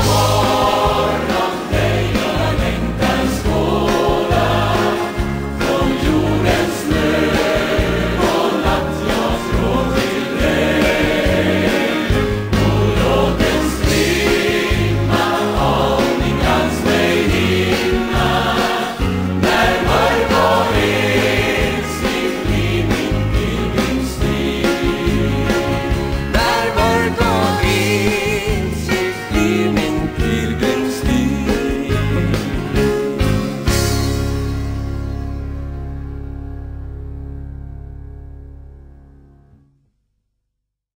amor.